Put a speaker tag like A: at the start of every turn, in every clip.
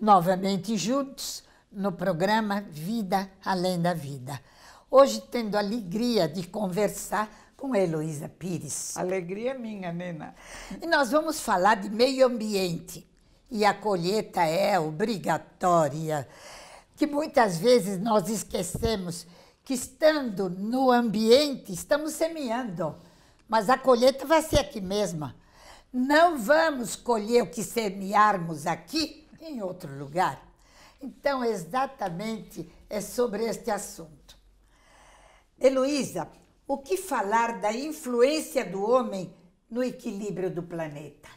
A: novamente juntos no programa Vida Além da Vida. Hoje tendo a alegria de conversar com Heloísa Pires.
B: Alegria minha, Nena.
A: E nós vamos falar de meio ambiente. E a colheita é obrigatória, que muitas vezes nós esquecemos que estando no ambiente estamos semeando, mas a colheita vai ser aqui mesma. Não vamos colher o que semearmos aqui em outro lugar. Então, exatamente é sobre este assunto. Heloísa, o que falar da influência do homem no equilíbrio do planeta?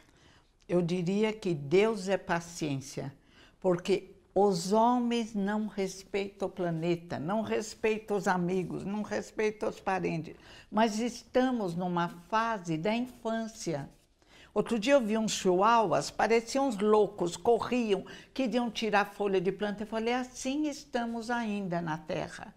B: Eu diria que Deus é paciência, porque os homens não respeitam o planeta, não respeitam os amigos, não respeitam os parentes, mas estamos numa fase da infância. Outro dia eu vi uns chihuahuas, pareciam uns loucos, corriam, queriam tirar folha de planta. Eu falei, assim estamos ainda na Terra,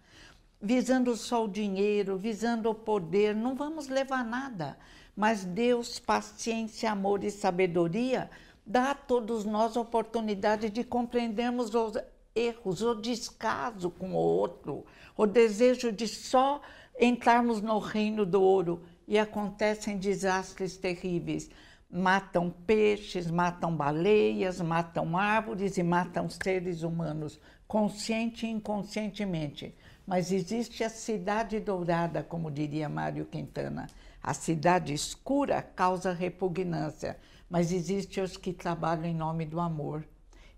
B: visando só o dinheiro, visando o poder, não vamos levar nada. Mas Deus, paciência, amor e sabedoria, dá a todos nós a oportunidade de compreendermos os erros, o descaso com o outro, o desejo de só entrarmos no reino do ouro e acontecem desastres terríveis matam peixes, matam baleias, matam árvores e matam seres humanos, consciente e inconscientemente. Mas existe a cidade dourada, como diria Mário Quintana. A cidade escura causa repugnância, mas existem os que trabalham em nome do amor.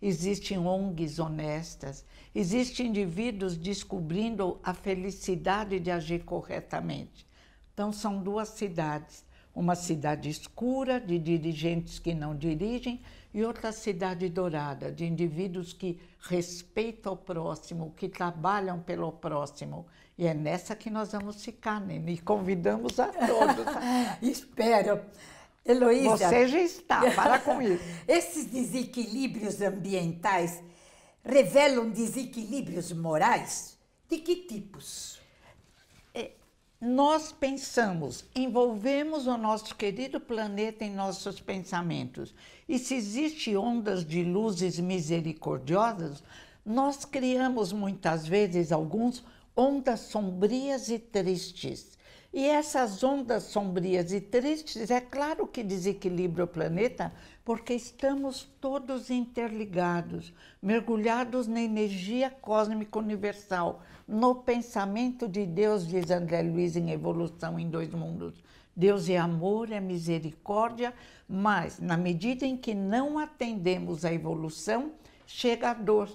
B: Existem ONGs honestas, existem indivíduos descobrindo a felicidade de agir corretamente. Então, são duas cidades uma cidade escura de dirigentes que não dirigem e outra cidade dourada de indivíduos que respeitam o próximo, que trabalham pelo próximo. E é nessa que nós vamos ficar, né? E convidamos a todos.
A: Espero. Heloísa.
B: Você já está, para com isso.
A: Esses desequilíbrios ambientais revelam desequilíbrios morais? De que tipos?
B: Nós pensamos, envolvemos o nosso querido planeta em nossos pensamentos. E se existem ondas de luzes misericordiosas, nós criamos muitas vezes alguns ondas sombrias e tristes. E essas ondas sombrias e tristes, é claro que desequilibra o planeta, porque estamos todos interligados, mergulhados na energia cósmica universal, no pensamento de Deus, diz André Luiz em Evolução em Dois Mundos. Deus é amor, é misericórdia, mas na medida em que não atendemos à evolução, chega a dor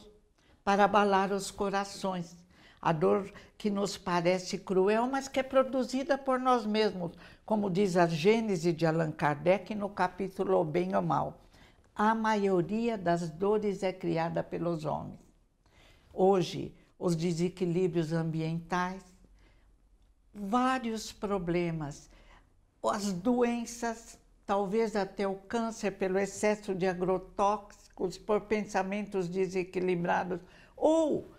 B: para abalar os corações. A dor que nos parece cruel, mas que é produzida por nós mesmos, como diz a Gênese de Allan Kardec no capítulo Bem ou Mal. A maioria das dores é criada pelos homens. Hoje, os desequilíbrios ambientais, vários problemas, as doenças, talvez até o câncer pelo excesso de agrotóxicos, por pensamentos desequilibrados, ou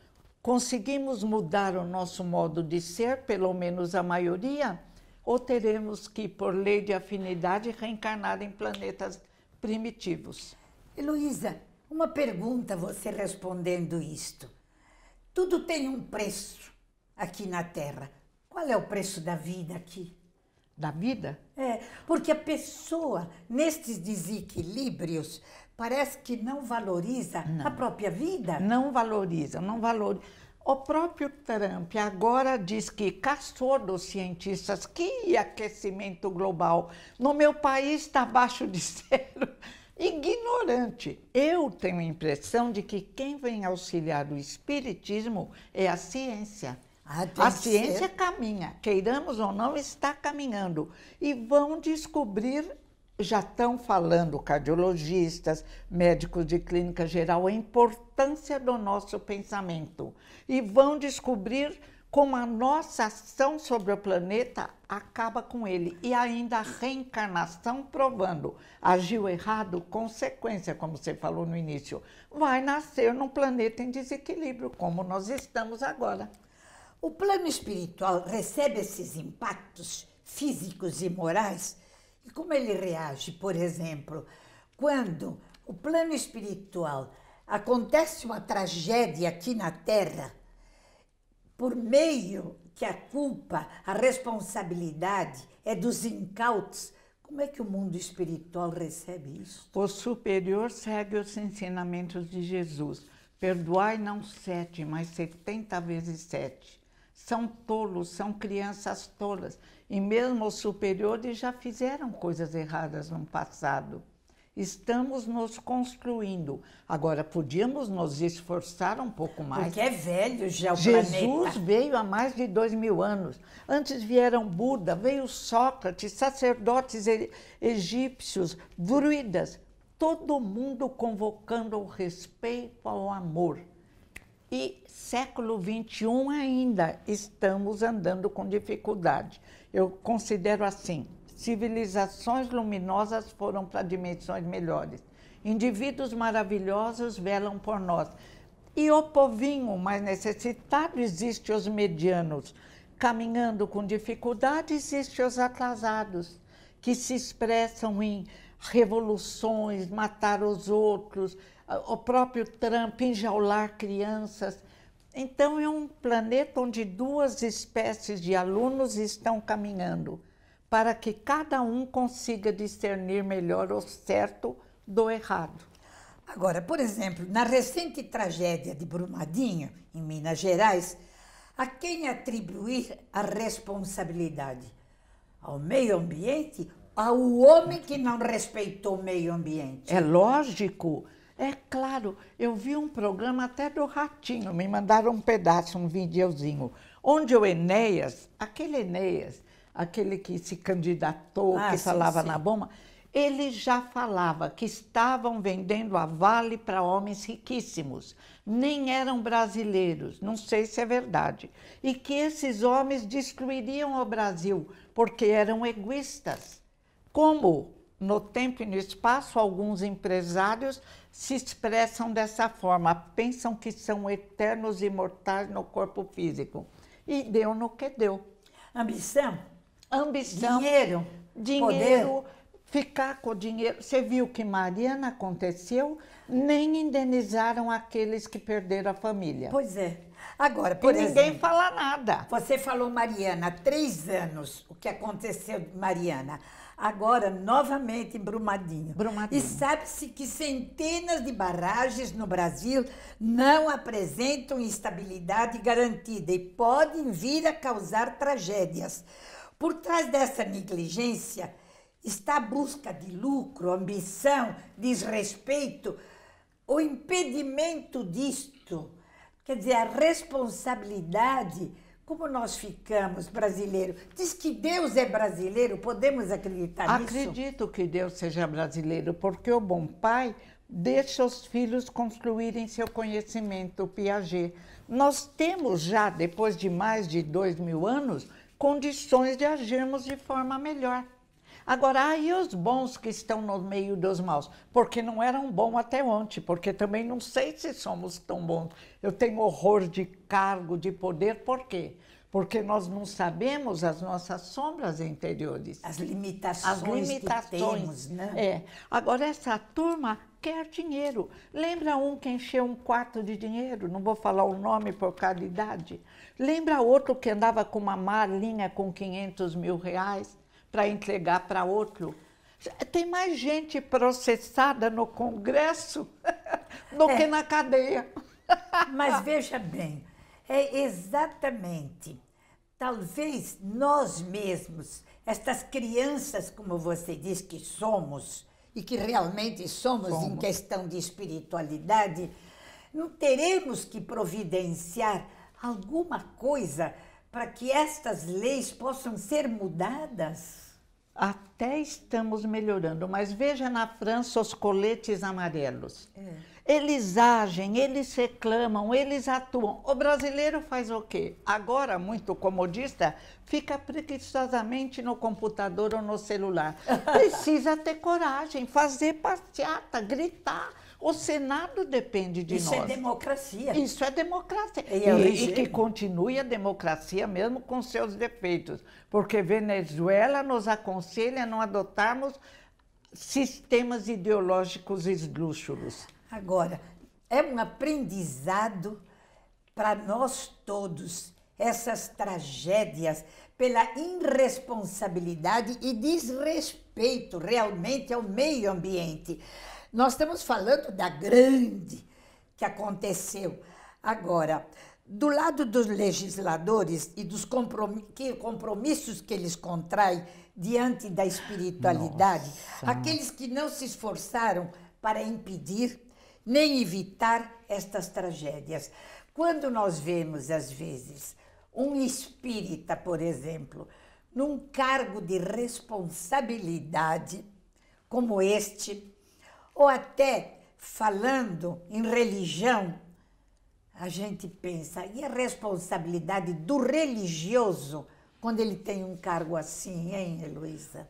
B: conseguimos mudar o nosso modo de ser, pelo menos a maioria, ou teremos que, por lei de afinidade, reencarnar em planetas primitivos?
A: Heloísa, uma pergunta você respondendo isto. Tudo tem um preço aqui na Terra. Qual é o preço da vida aqui?
B: Da vida?
A: É, porque a pessoa, nestes desequilíbrios, parece que não valoriza não. a própria vida.
B: Não valoriza, não valoriza. O próprio Trump agora diz que caçou dos cientistas que aquecimento global no meu país está abaixo de zero. Ignorante. Eu tenho a impressão de que quem vem auxiliar o espiritismo é a ciência. Ah, a ciência ser. caminha, queiramos ou não, está caminhando. E vão descobrir já estão falando cardiologistas, médicos de clínica geral, a importância do nosso pensamento. E vão descobrir como a nossa ação sobre o planeta acaba com ele. E ainda a reencarnação provando. Agiu errado, consequência, como você falou no início, vai nascer num planeta em desequilíbrio, como nós estamos agora.
A: O plano espiritual recebe esses impactos físicos e morais e como ele reage, por exemplo, quando o plano espiritual acontece uma tragédia aqui na Terra, por meio que a culpa, a responsabilidade é dos incautos, como é que o mundo espiritual recebe isso?
B: O superior segue os ensinamentos de Jesus. Perdoai não sete, mas setenta vezes sete. São tolos, são crianças tolas. E mesmo os superiores já fizeram coisas erradas no passado. Estamos nos construindo. Agora, podíamos nos esforçar um pouco mais.
A: Porque é velho já o
B: Jesus
A: planeta.
B: veio há mais de dois mil anos. Antes vieram Buda, veio Sócrates, sacerdotes egípcios, druidas. Todo mundo convocando ao respeito ao amor. E século XXI ainda estamos andando com dificuldade. Eu considero assim: civilizações luminosas foram para dimensões melhores. Indivíduos maravilhosos velam por nós. E o povinho mais necessitado existe os medianos. Caminhando com dificuldade, existe os atrasados, que se expressam em revoluções, matar os outros, o próprio Trump enjaular crianças. Então, é um planeta onde duas espécies de alunos estão caminhando para que cada um consiga discernir melhor o certo do errado.
A: Agora, por exemplo, na recente tragédia de Brumadinho, em Minas Gerais, a quem atribuir a responsabilidade? Ao meio ambiente? Ao homem que não respeitou o meio ambiente?
B: É lógico, é claro. Eu vi um programa até do Ratinho, me mandaram um pedaço, um videozinho, onde o Enéas, aquele Enéas, aquele que se candidatou,
A: Ah,
B: que
A: sim,
B: falava
A: sim.
B: na bomba, ele já falava que estavam vendendo a Vale para homens riquíssimos, nem eram brasileiros, não sei se é verdade, e que esses homens destruiriam o Brasil porque eram egoístas. Como no tempo e no espaço alguns empresários se expressam dessa forma, pensam que são eternos e imortais no corpo físico. E deu no que deu.
A: Ambição?
B: Ambição,
A: Dinheiro?
B: dinheiro,
A: Poder?
B: ficar com o dinheiro. Você viu que Mariana aconteceu, nem indenizaram aqueles que perderam a família.
A: Pois é. Agora,
B: e
A: por
B: ninguém
A: exemplo,
B: fala nada.
A: você falou Mariana, há três anos o que aconteceu de Mariana. Agora, novamente em Brumadinho.
B: Brumadinho.
A: E sabe-se que centenas de barragens no Brasil não apresentam estabilidade garantida e podem vir a causar tragédias. Por trás dessa negligência está a busca de lucro, ambição, desrespeito, o impedimento disto. Quer dizer, a responsabilidade, como nós ficamos brasileiros. Diz que Deus é brasileiro, podemos acreditar nisso?
B: Acredito que Deus seja brasileiro, porque o bom pai deixa os filhos construírem seu conhecimento, Piaget. Nós temos já, depois de mais de dois mil anos, condições de agirmos de forma melhor. Agora, aí os bons que estão no meio dos maus, porque não eram bons até ontem, porque também não sei se somos tão bons. Eu tenho horror de cargo, de poder, por quê? Porque nós não sabemos as nossas sombras interiores
A: As limitações,
B: as limitações.
A: que temos, né?
B: É. Agora, essa turma quer dinheiro. Lembra um que encheu um quarto de dinheiro? Não vou falar o nome por caridade. Lembra outro que andava com uma malinha com 500 mil reais para entregar para outro? Tem mais gente processada no Congresso do
A: É.
B: que na cadeia.
A: Mas veja bem, é exatamente, talvez nós mesmos, estas crianças, como você diz que somos, e que realmente somos, em
B: Somos.
A: questão de espiritualidade, não teremos que providenciar alguma coisa para que estas leis possam ser mudadas?
B: Até estamos melhorando, mas veja na França os coletes amarelos. Eles agem, eles reclamam, eles atuam. O brasileiro faz o quê? Agora, muito comodista, fica preguiçosamente no computador ou no celular. Precisa ter coragem, fazer passeata, gritar. O Senado depende de
A: Isso
B: nós.
A: é democracia.
B: Isso é democracia.
A: E é
B: E, e que continue a democracia mesmo com seus defeitos. Porque Venezuela nos aconselha a não adotarmos sistemas ideológicos esdrúxulos.
A: Agora, é um aprendizado para nós todos essas tragédias pela irresponsabilidade e desrespeito realmente ao meio ambiente. Nós estamos falando da grande que aconteceu. Agora, do lado dos legisladores e dos compromissos que eles contraem diante da espiritualidade, Nossa. aqueles que não se esforçaram para impedir nem evitar estas tragédias. Quando nós vemos, às vezes, um espírita, por exemplo, num cargo de responsabilidade como este, ou até falando em religião, a gente pensa, e a responsabilidade do religioso quando ele tem um cargo assim, hein, Heloísa?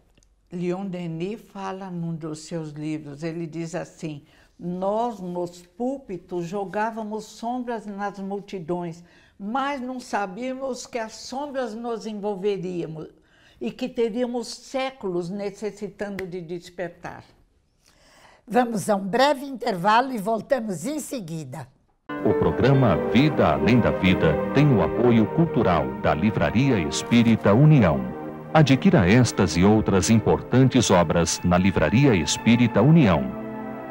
B: Leon Denis fala num dos seus livros, ele diz assim: Nós nos púlpitos jogávamos sombras nas multidões, mas não sabíamos que as sombras nos envolveríamos e que teríamos séculos necessitando de despertar.
A: Vamos a um breve intervalo e voltamos em seguida.
C: O programa Vida Além da Vida tem o apoio cultural da Livraria Espírita União. Adquira estas e outras importantes obras na Livraria Espírita União.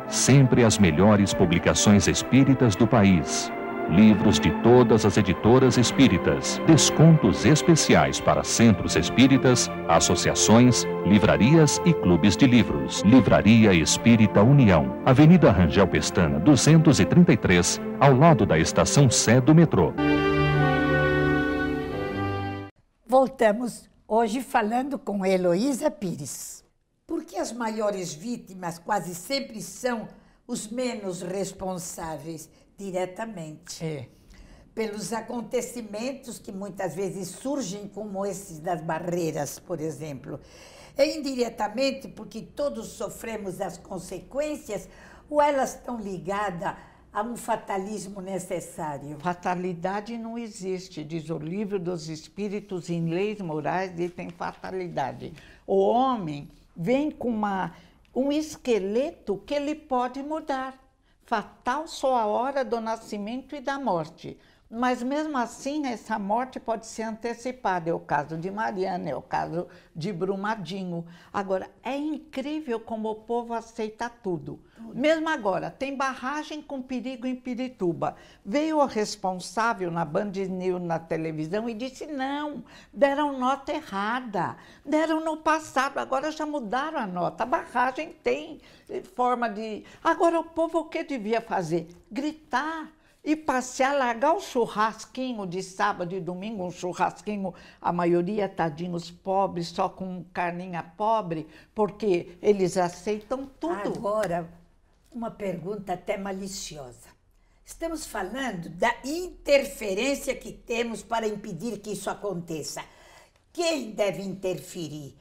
C: Sempre as melhores publicações espíritas do país livros de todas as editoras espíritas, descontos especiais para centros espíritas, associações, livrarias e clubes de livros. Livraria Espírita União, Avenida Rangel Pestana, 233, ao lado da estação Sé do metrô.
A: Voltamos hoje falando com Heloísa Pires. Porque as maiores vítimas quase sempre são os menos responsáveis diretamente.
B: É.
A: Pelos acontecimentos que muitas vezes surgem, como esses das barreiras, por exemplo. É indiretamente porque todos sofremos as consequências ou elas estão ligadas a um fatalismo necessário?
B: Fatalidade não existe, diz o livro dos Espíritos em Leis Morais, e tem fatalidade. O homem vem com uma, um esqueleto que ele pode mudar fatal só a hora do nascimento e da morte. Mas mesmo assim, essa morte pode ser antecipada. É o caso de Mariana, é o caso de Brumadinho. Agora, é incrível como o povo aceita tudo. Mesmo agora, tem barragem com perigo em Pirituba. Veio o responsável na Band News, na televisão, e disse: não, deram nota errada. Deram no passado, agora já mudaram a nota. A barragem tem forma de. Agora, o povo o que devia fazer? Gritar e passear, largar o churrasquinho de sábado e domingo, um churrasquinho, a maioria tadinhos pobres, só com carninha pobre, porque eles aceitam tudo.
A: Agora, uma pergunta até maliciosa. Estamos falando da interferência que temos para impedir que isso aconteça. Quem deve interferir?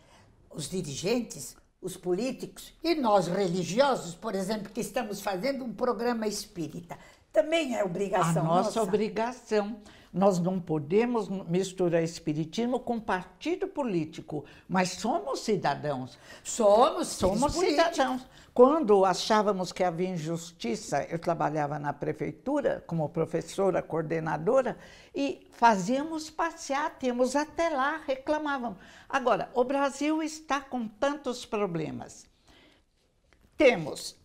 A: Os dirigentes? Os políticos? E nós, religiosos, por exemplo, que estamos fazendo um programa espírita também é obrigação
B: a nossa. nossa obrigação. Nós não podemos misturar espiritismo com partido político, mas somos cidadãos.
A: Somos,
B: somos cidadãos. Quando achávamos que havia injustiça, eu trabalhava na prefeitura como professora, coordenadora, e fazíamos passear, temos até lá, reclamávamos. Agora, o Brasil está com tantos problemas. Temos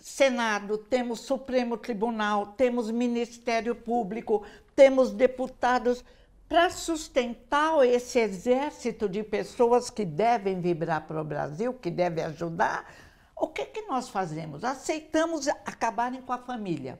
B: Senado, temos Supremo Tribunal, temos Ministério Público, temos deputados. Para sustentar esse exército de pessoas que devem vibrar para o Brasil, que devem ajudar, o que, que nós fazemos? Aceitamos acabarem com a família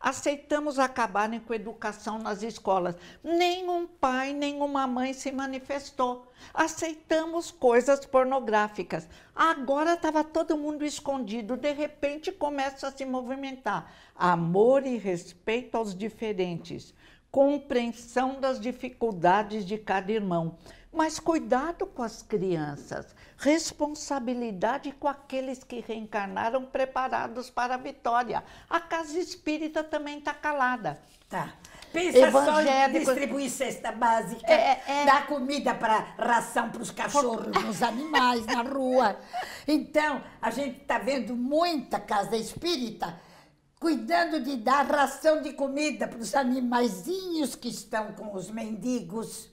B: aceitamos acabarem com a educação nas escolas. Nenhum pai, nenhuma mãe se manifestou. Aceitamos coisas pornográficas. Agora estava todo mundo escondido, de repente começa a se movimentar. Amor e respeito aos diferentes, compreensão das dificuldades de cada irmão. Mas cuidado com as crianças, responsabilidade com aqueles que reencarnaram preparados para a vitória. A casa espírita também está calada.
A: Tá. Pensa só em distribuir cesta básica, é, é... dar comida para ração para os cachorros, nos animais, na rua. Então, a gente está vendo muita casa espírita cuidando de dar ração de comida para os animaizinhos que estão com os mendigos.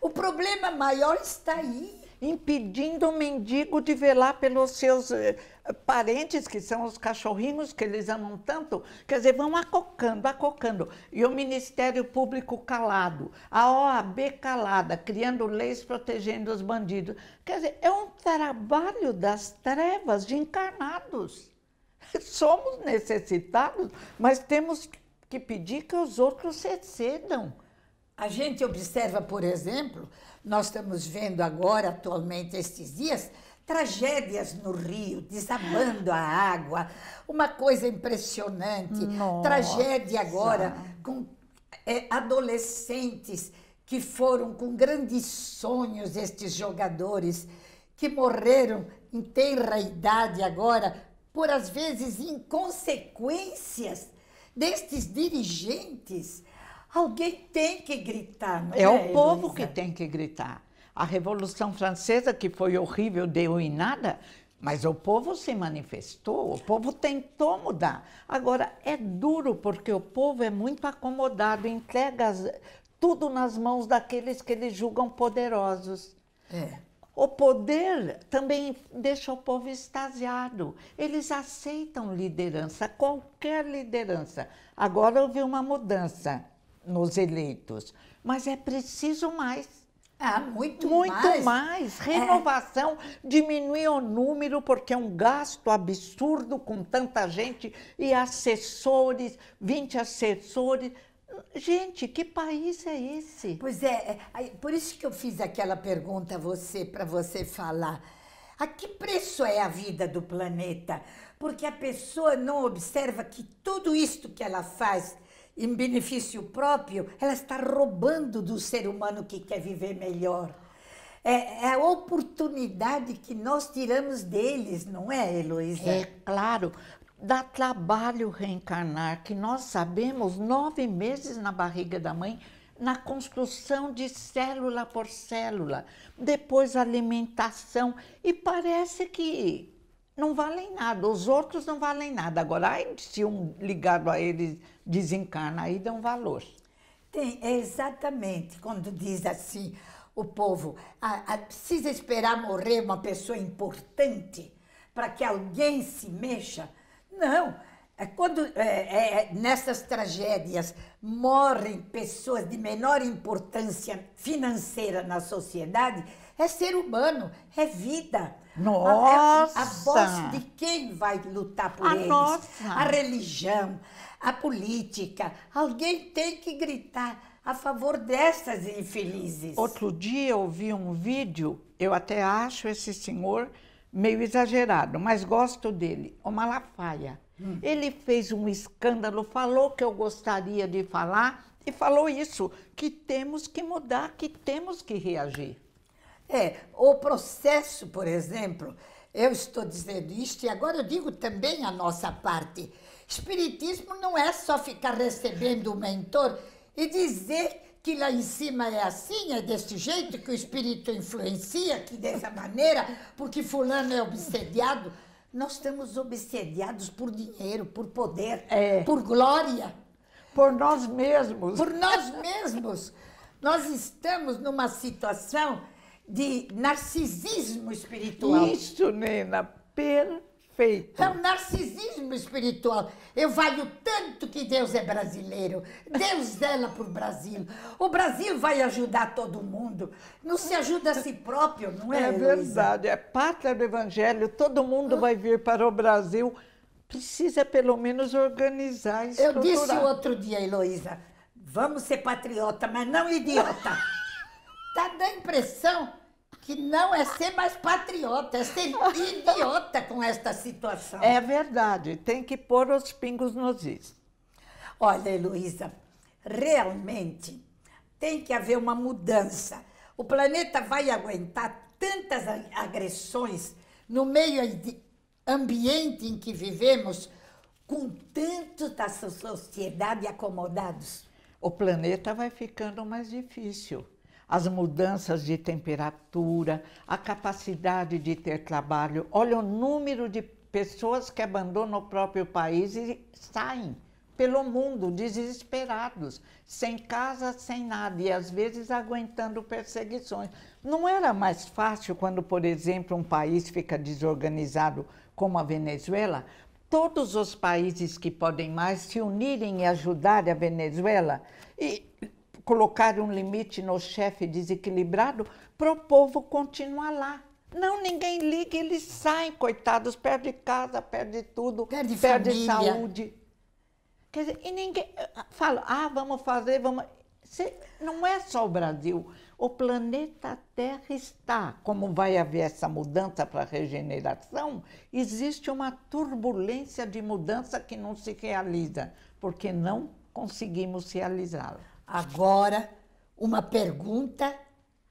A: O problema maior está aí.
B: Impedindo o mendigo de velar pelos seus eh, parentes, que são os cachorrinhos que eles amam tanto. Quer dizer, vão acocando, acocando. E o Ministério Público calado, a OAB calada, criando leis protegendo os bandidos. Quer dizer, é um trabalho das trevas de encarnados. Somos necessitados, mas temos que pedir que os outros se cedam.
A: A gente observa, por exemplo, nós estamos vendo agora, atualmente, estes dias, tragédias no rio, desabando a água, uma coisa impressionante.
B: Nossa.
A: Tragédia agora com é, adolescentes que foram com grandes sonhos, estes jogadores, que morreram em tenra idade agora, por às vezes inconsequências destes dirigentes. Alguém tem que gritar, não é?
B: É o povo que tem que gritar. A Revolução Francesa, que foi horrível, deu em nada, mas o povo se manifestou, o povo tentou mudar. Agora, é duro porque o povo é muito acomodado, entrega tudo nas mãos daqueles que eles julgam poderosos.
A: É.
B: O poder também deixa o povo extasiado. Eles aceitam liderança, qualquer liderança. Agora houve uma mudança nos eleitos, mas é preciso mais.
A: Ah, muito,
B: Muito
A: mais.
B: mais. Renovação, diminuir o número, porque é um gasto absurdo com tanta gente e assessores, 20 assessores. Gente, que país é esse?
A: Pois é, é, por isso que eu fiz aquela pergunta a você, para você falar. A que preço é a vida do planeta? Porque a pessoa não observa que tudo isto que ela faz em benefício próprio, ela está roubando do ser humano que quer viver melhor. É, é a oportunidade que nós tiramos deles, não é, Heloísa?
B: É claro, dá trabalho reencarnar, que nós sabemos nove meses na barriga da mãe, na construção de célula por célula, depois alimentação, e parece que não valem nada, os outros não valem nada. Agora, ai, se um ligado a eles desencarna, aí um valor.
A: Tem, é exatamente quando diz assim o povo, "Ah, ah, precisa esperar morrer uma pessoa importante para que alguém se mexa. Não, é quando é, é, nessas tragédias morrem pessoas de menor importância financeira na sociedade, é ser humano, é vida.
B: Nossa!
A: A, a, voz de quem vai lutar por
B: A
A: eles?
B: nossa!
A: A religião, a política. Alguém tem que gritar a favor dessas infelizes.
B: Outro dia eu vi um vídeo, eu até acho esse senhor meio exagerado, mas gosto dele, o Malafaia. Ele fez um escândalo, falou que eu gostaria de falar e falou isso, que temos que mudar, que temos que reagir.
A: É, o processo, por exemplo, eu estou dizendo isto e agora eu digo também a nossa parte. Espiritismo não é só ficar recebendo o mentor e dizer que lá em cima é assim, é desse jeito, que o espírito influencia, que dessa maneira, porque fulano é obsediado. Nós estamos obsediados por dinheiro, por poder,
B: É.
A: por glória.
B: Por nós mesmos.
A: por nós mesmos. Nós estamos numa situação de narcisismo espiritual.
B: Isso, Nena, perfeito.
A: É um narcisismo espiritual. Eu valho tanto que Deus é brasileiro. Deus zela por Brasil. O Brasil vai ajudar todo mundo. Não se ajuda a si próprio, não é?
B: É verdade, é pátria do Evangelho, todo mundo vai vir para o Brasil. Precisa pelo menos organizar isso.
A: Eu disse outro dia, Heloísa, vamos ser patriota, mas não idiota. Tá dando impressão que não é ser mais patriota, é ser idiota com esta situação.
B: É verdade, tem que pôr os pingos nos is.
A: Olha, Heloísa, realmente tem que haver uma mudança. O planeta vai aguentar tantas agressões no meio ambiente em que vivemos, com tanto da so- sociedade acomodados.
B: O planeta vai ficando mais difícil. As mudanças de temperatura, a capacidade de ter trabalho. Olha o número de pessoas que abandonam o próprio país e saem pelo mundo desesperados, sem casa, sem nada e às vezes aguentando perseguições. Não era mais fácil quando, por exemplo, um país fica desorganizado como a Venezuela, todos os países que podem mais se unirem e ajudar a Venezuela e colocar um limite no chefe desequilibrado para o povo continuar lá. Não, ninguém liga, eles saem, coitados, perde casa, perde tudo,
A: perde,
B: perde saúde. Quer dizer, e ninguém fala, ah, vamos fazer, vamos. Não é só o Brasil. O planeta Terra está, como vai haver essa mudança para a regeneração, existe uma turbulência de mudança que não se realiza, porque não conseguimos realizá-la.
A: Agora, uma pergunta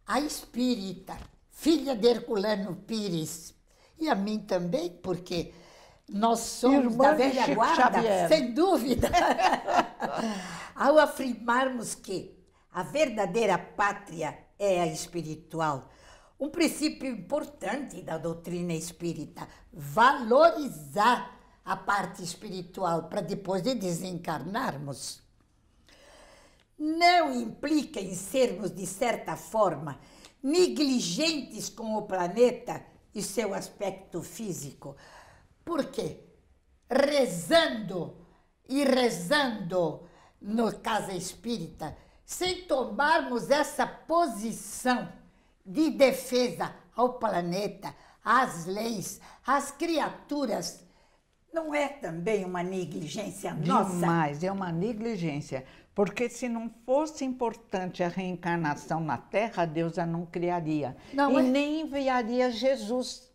A: à espírita, filha de Herculano Pires, e a mim também, porque nós somos Irmã da velha guarda, Xavier. sem dúvida. Ao afirmarmos que a verdadeira pátria é a espiritual, um princípio importante da doutrina espírita, valorizar a parte espiritual para depois de desencarnarmos, não implica em sermos, de certa forma, negligentes com o planeta e seu aspecto físico. Por quê? Rezando e rezando no Casa Espírita, sem tomarmos essa posição de defesa ao planeta, às leis, às criaturas, não é também uma negligência nossa?
B: Demais, é uma negligência. Porque se não fosse importante a reencarnação na Terra, Deus a não criaria. Não, e é... nem enviaria Jesus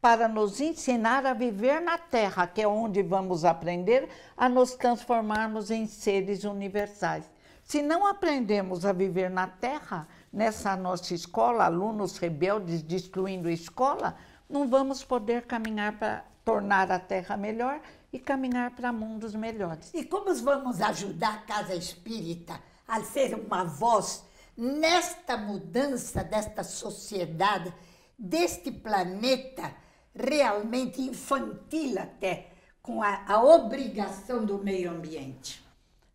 B: para nos ensinar a viver na Terra, que é onde vamos aprender a nos transformarmos em seres universais. Se não aprendemos a viver na Terra, nessa nossa escola, alunos rebeldes destruindo a escola, não vamos poder caminhar para tornar a Terra melhor e caminhar para mundos melhores.
A: E como vamos ajudar a Casa Espírita a ser uma voz nesta mudança desta sociedade, deste planeta? realmente infantil até, com a, a obrigação do meio ambiente.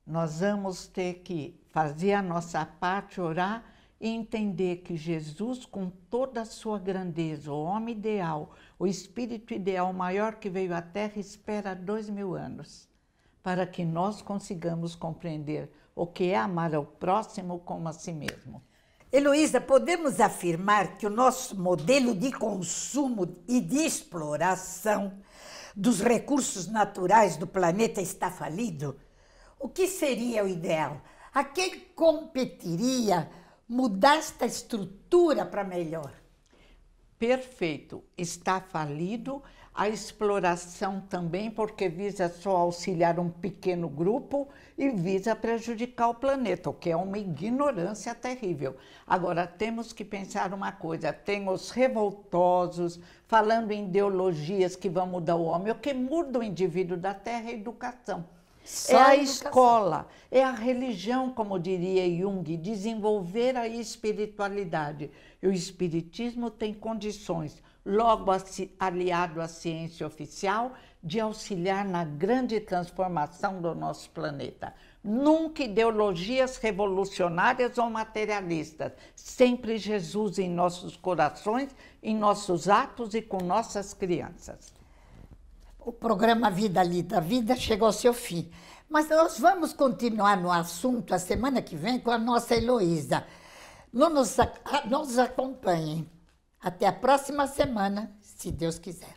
B: Nós vamos ter que fazer a nossa parte, orar e entender que Jesus, com toda a sua grandeza, o homem ideal, o espírito ideal maior que veio à Terra, espera dois mil anos para que nós consigamos compreender o que é amar ao próximo como a si mesmo.
A: Heloísa, podemos afirmar que o nosso modelo de consumo e de exploração dos recursos naturais do planeta está falido? O que seria o ideal? A quem competiria mudar esta estrutura para melhor?
B: Perfeito. Está falido a exploração também, porque visa só auxiliar um pequeno grupo e visa prejudicar o planeta, o que é uma ignorância terrível. Agora, temos que pensar uma coisa: tem os revoltosos falando em ideologias que vão mudar o homem. O que muda o indivíduo da Terra é a educação. Só é a, a escola, é a religião, como diria Jung, desenvolver a espiritualidade. E o espiritismo tem condições logo aliado à ciência oficial, de auxiliar na grande transformação do nosso planeta. Nunca ideologias revolucionárias ou materialistas, sempre Jesus em nossos corações, em nossos atos e com nossas crianças.
A: O programa Vida Lida Vida chegou ao seu fim, mas nós vamos continuar no assunto a semana que vem com a nossa Heloísa. Não nos, nos acompanhem. Até a próxima semana, se Deus quiser.